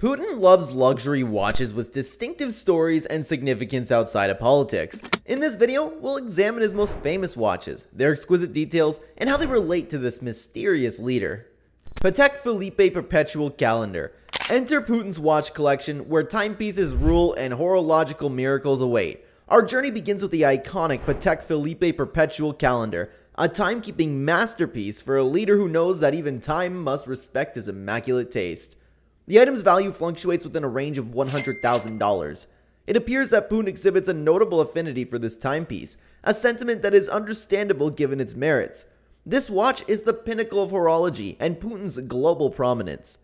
Putin loves luxury watches with distinctive stories and significance outside of politics. In this video, we'll examine his most famous watches, their exquisite details, and how they relate to this mysterious leader. Patek Philippe Perpetual Calendar. Enter Putin's watch collection where timepieces rule and horological miracles await. Our journey begins with the iconic Patek Philippe Perpetual Calendar, a timekeeping masterpiece for a leader who knows that even time must respect his immaculate taste. The item's value fluctuates within a range of $100,000. It appears that Putin exhibits a notable affinity for this timepiece, a sentiment that is understandable given its merits. This watch is the pinnacle of horology and Putin's global prominence.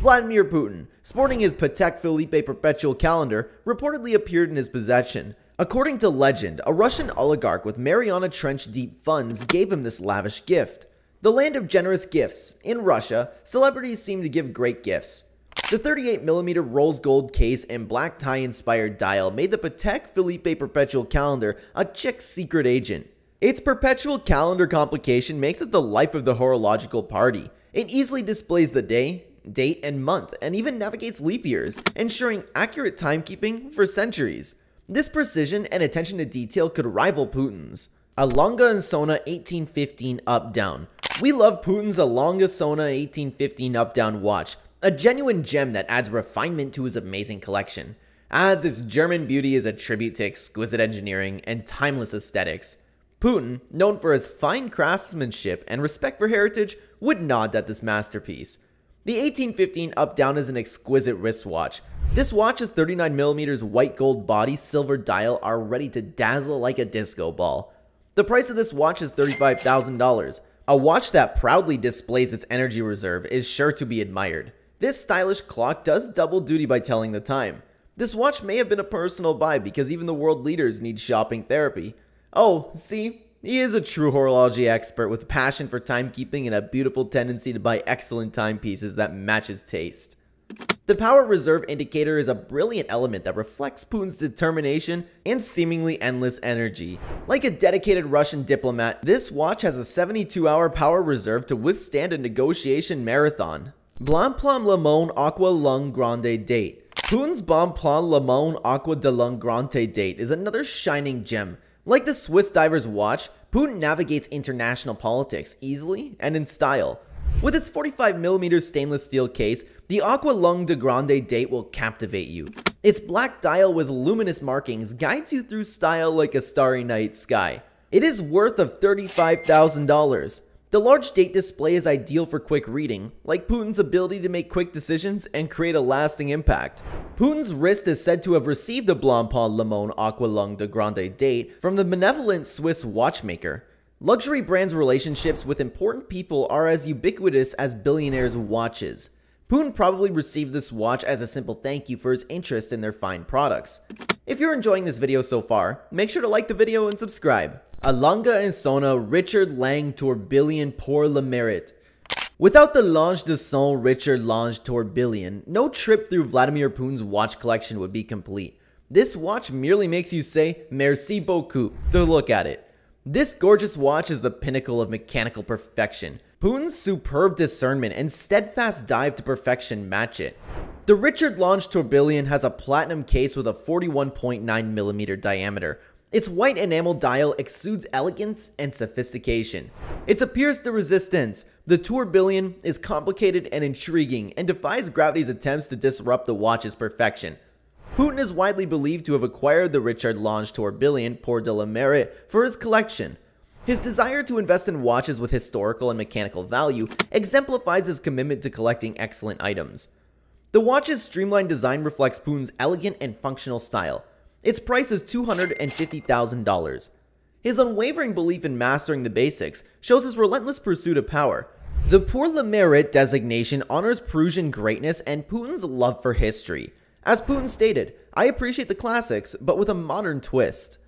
Vladimir Putin, sporting his Patek Philippe perpetual calendar, reportedly appeared in his possession. According to legend, a Russian oligarch with Mariana Trench deep funds gave him this lavish gift. The land of generous gifts. In Russia, celebrities seem to give great gifts. The 38mm rose gold case and black tie inspired dial made the Patek Philippe Perpetual Calendar a chic secret agent. Its perpetual calendar complication makes it the life of the horological party. It easily displays the day, date, and month, and even navigates leap years, ensuring accurate timekeeping for centuries. This precision and attention to detail could rival Putin's. A Lange & Söhne 1815 up-down. We love Putin's A Lange Söhne 1815 up-down watch, a genuine gem that adds refinement to his amazing collection. Ah, this German beauty is a tribute to exquisite engineering and timeless aesthetics. Putin, known for his fine craftsmanship and respect for heritage, would nod at this masterpiece. The 1815 Up Down is an exquisite wristwatch. This watch's 39mm white gold body, silver dial are ready to dazzle like a disco ball. The price of this watch is $35,000. A watch that proudly displays its energy reserve is sure to be admired. This stylish clock does double duty by telling the time. This watch may have been a personal buy because even the world leaders need shopping therapy. Oh, see, he is a true horology expert with a passion for timekeeping and a beautiful tendency to buy excellent timepieces that match his taste. The power reserve indicator is a brilliant element that reflects Putin's determination and seemingly endless energy. Like a dedicated Russian diplomat, this watch has a 72 hour power reserve to withstand a negotiation marathon. Blancpain Léman Aqua Lung Grande date. Putin's Blancpain Léman Aqua de Lung Grande date is another shining gem. Like the Swiss diver's watch, Putin navigates international politics easily and in style. With its 45mm stainless steel case, the Aqua Lung de Grande date will captivate you. Its black dial with luminous markings guides you through style like a starry night sky. It is worth of $35,000. The large date display is ideal for quick reading, like Putin's ability to make quick decisions and create a lasting impact. Putin's wrist is said to have received the Blancpain Léman Aqua Lung de Grande date from the benevolent Swiss watchmaker. Luxury brands' relationships with important people are as ubiquitous as billionaires' watches. Putin probably received this watch as a simple thank you for his interest in their fine products. If you're enjoying this video so far, make sure to like the video and subscribe. A Lange & Söhne Richard Lange Tourbillon pour le mérite. Without the Lange de Son Richard Lange Tourbillon, no trip through Vladimir Putin's watch collection would be complete. This watch merely makes you say merci beaucoup to look at it. This gorgeous watch is the pinnacle of mechanical perfection. Putin's superb discernment and steadfast dive to perfection match it. The Richard Lange Tourbillon has a platinum case with a 41.9mm diameter, its white enamel dial exudes elegance and sophistication. Its appears to resistance. The tourbillon is complicated and intriguing and defies gravity's attempts to disrupt the watch's perfection. Putin is widely believed to have acquired the Richard Lange tourbillon pour de la Mérite for his collection. His desire to invest in watches with historical and mechanical value exemplifies his commitment to collecting excellent items. The watch's streamlined design reflects Putin's elegant and functional style, its price is $250,000. His unwavering belief in mastering the basics shows his relentless pursuit of power. The Pour le Mérite designation honors Prussian greatness and Putin's love for history. As Putin stated, I appreciate the classics, but with a modern twist.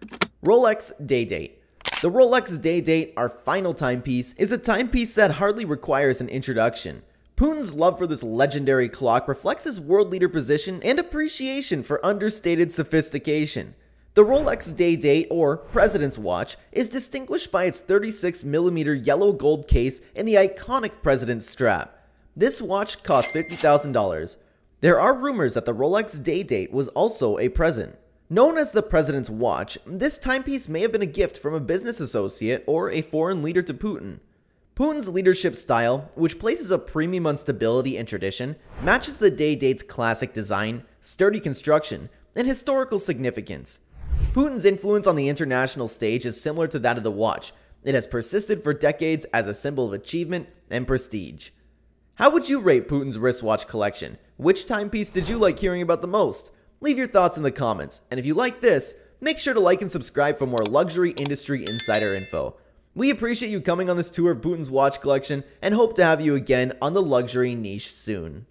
Rolex Day Date The Rolex Day Date, our final timepiece, is a timepiece that hardly requires an introduction. Putin's love for this legendary clock reflects his world leader position and appreciation for understated sophistication. The Rolex Day Date, or President's Watch, is distinguished by its 36mm yellow gold case and the iconic President's strap. This watch costs $50,000. There are rumors that the Rolex Day Date was also a present. Known as the President's Watch, this timepiece may have been a gift from a business associate or a foreign leader to Putin. Putin's leadership style, which places a premium on stability and tradition, matches the Day Date's classic design, sturdy construction, and historical significance. Putin's influence on the international stage is similar to that of the watch. It has persisted for decades as a symbol of achievement and prestige. How would you rate Putin's wristwatch collection? Which timepiece did you like hearing about the most? Leave your thoughts in the comments, and if you like this, make sure to like and subscribe for more luxury industry insider info. We appreciate you coming on this tour of Putin's watch collection and hope to have you again on the luxury niche soon.